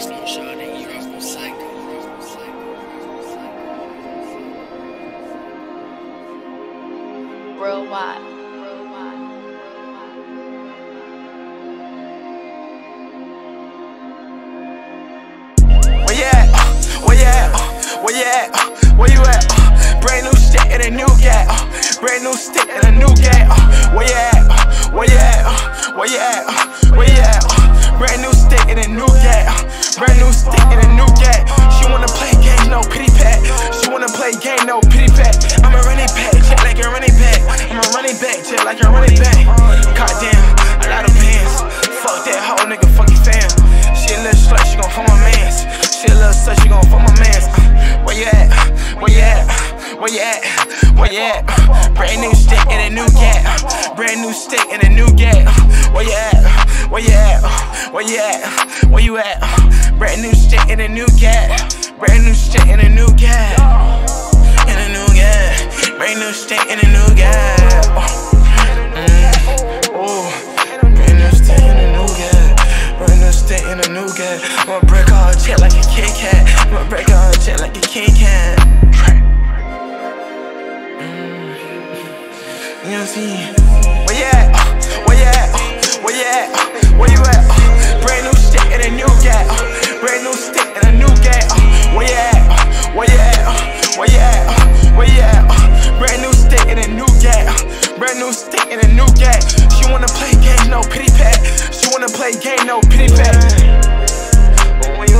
Snow Shawty, you rock from Psycho. Worldwide. Where you at? Where you at? Where you at? Pat. I'm a running back, check like a running back. I'm a running back, check like a running back. Goddamn, a lot of bands. Fuck that hoe, nigga, fuck your fam. She a little slut, she gon' fuck my mans. She a little slut, she gon' fuck my mans. Where you at? Where you at? Where you at? Where you at? Brand new stick and a new. Uh, brand new stick and a new. Uh, where you at? Where you at? Where you at? Where you at? Brand new stick and a new gat. Brand new stick and a new new mm, and a new gat. I'ma break like a Kit Kat. I'ma break like a Kit Kat. Mm. You know I'm saying? Where you at? Where you at? Where you at? in a new gag. She wanna play game, no pity pat. She wanna play game, no pity pat. But when you